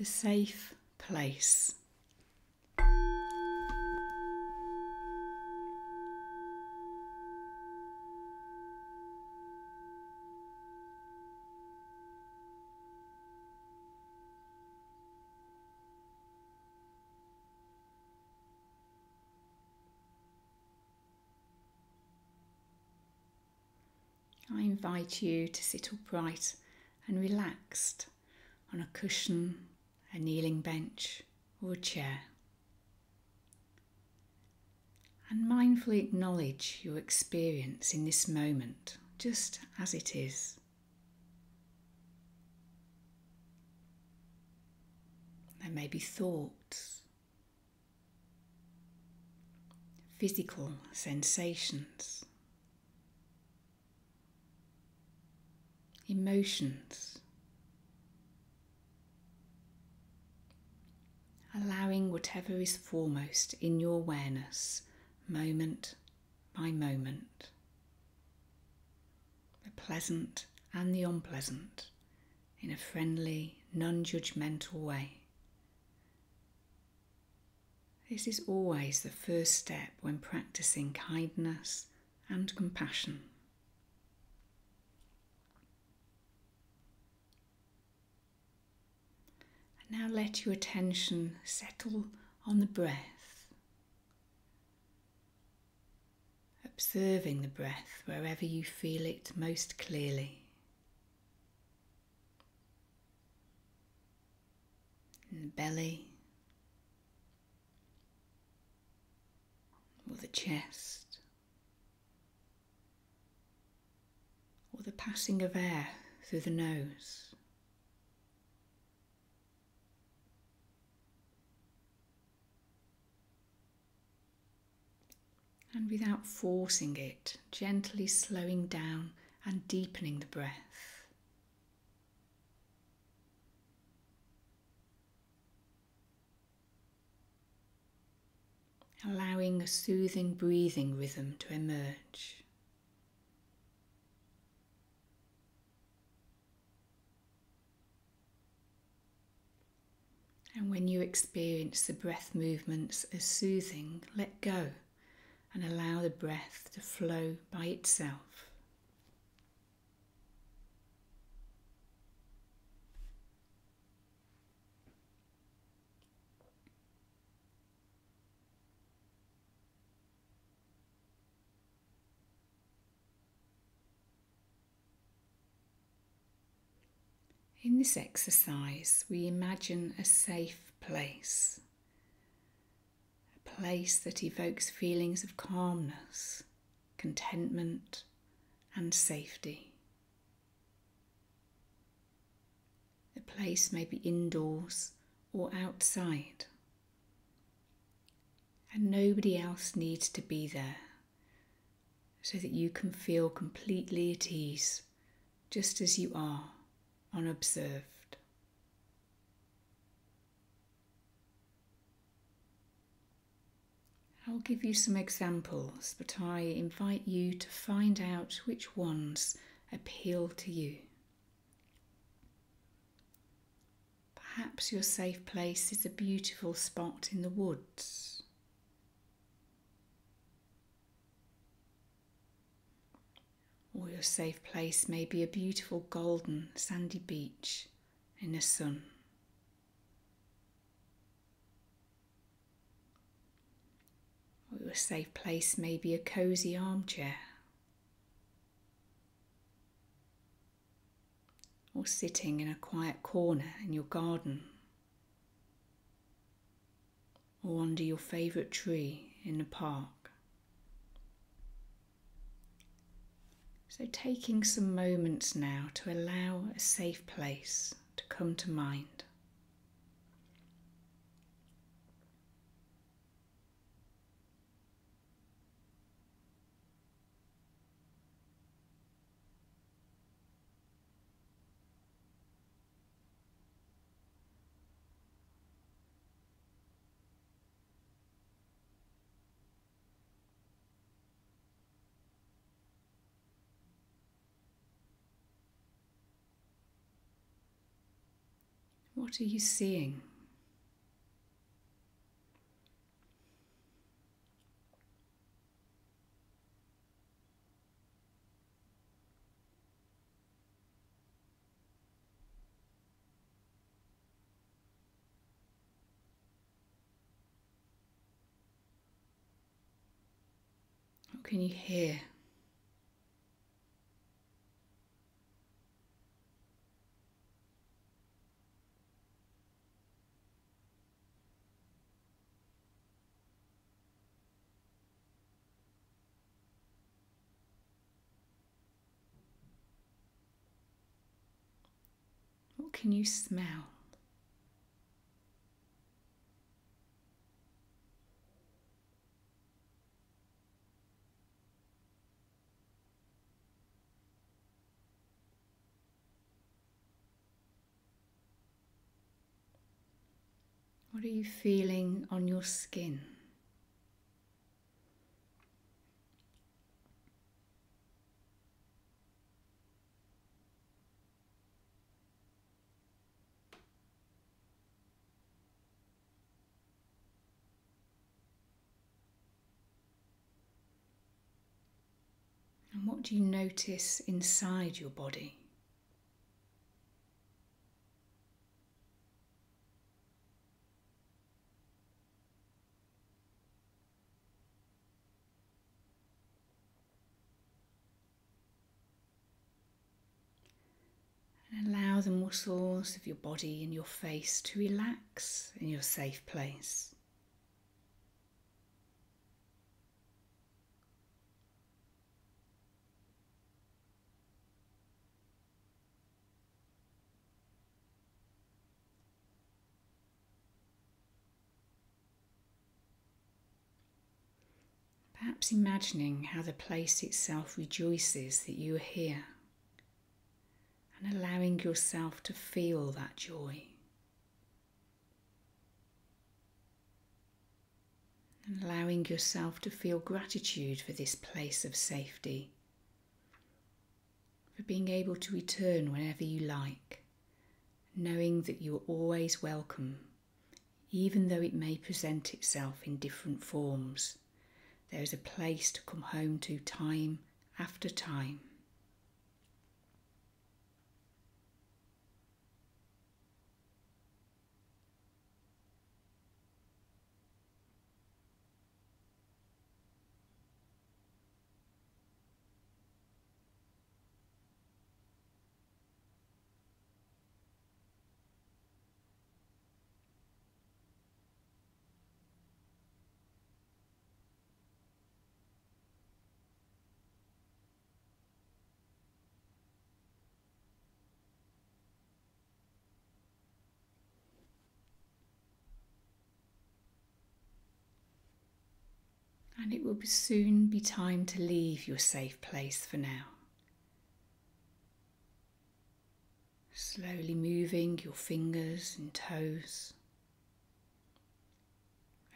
the safe place. I invite you to sit upright and relaxed on a cushion, a kneeling bench, or a chair. And mindfully acknowledge your experience in this moment just as it is. There may be thoughts, physical sensations, emotions. Allowing whatever is foremost in your awareness, moment by moment. The pleasant and the unpleasant in a friendly, non judgmental way. This is always the first step when practicing kindness and compassion. Now let your attention settle on the breath, observing the breath wherever you feel it most clearly. In the belly or the chest or the passing of air through the nose. And without forcing it, gently slowing down and deepening the breath. Allowing a soothing breathing rhythm to emerge. And when you experience the breath movements as soothing, let go and allow the breath to flow by itself. In this exercise, we imagine a safe place place that evokes feelings of calmness, contentment, and safety. The place may be indoors or outside, and nobody else needs to be there so that you can feel completely at ease just as you are unobserved. I'll give you some examples, but I invite you to find out which ones appeal to you. Perhaps your safe place is a beautiful spot in the woods. Or your safe place may be a beautiful golden sandy beach in the sun. A safe place may be a cosy armchair or sitting in a quiet corner in your garden or under your favourite tree in the park. So, taking some moments now to allow a safe place to come to mind. What are you seeing? What can you hear? Can you smell? What are you feeling on your skin? What do you notice inside your body? And allow the muscles of your body and your face to relax in your safe place. Perhaps imagining how the place itself rejoices that you are here and allowing yourself to feel that joy. And allowing yourself to feel gratitude for this place of safety, for being able to return whenever you like, knowing that you are always welcome, even though it may present itself in different forms. There is a place to come home to time after time. And it will soon be time to leave your safe place for now. Slowly moving your fingers and toes,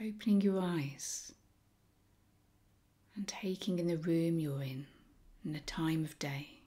opening your eyes and taking in the room you're in and the time of day.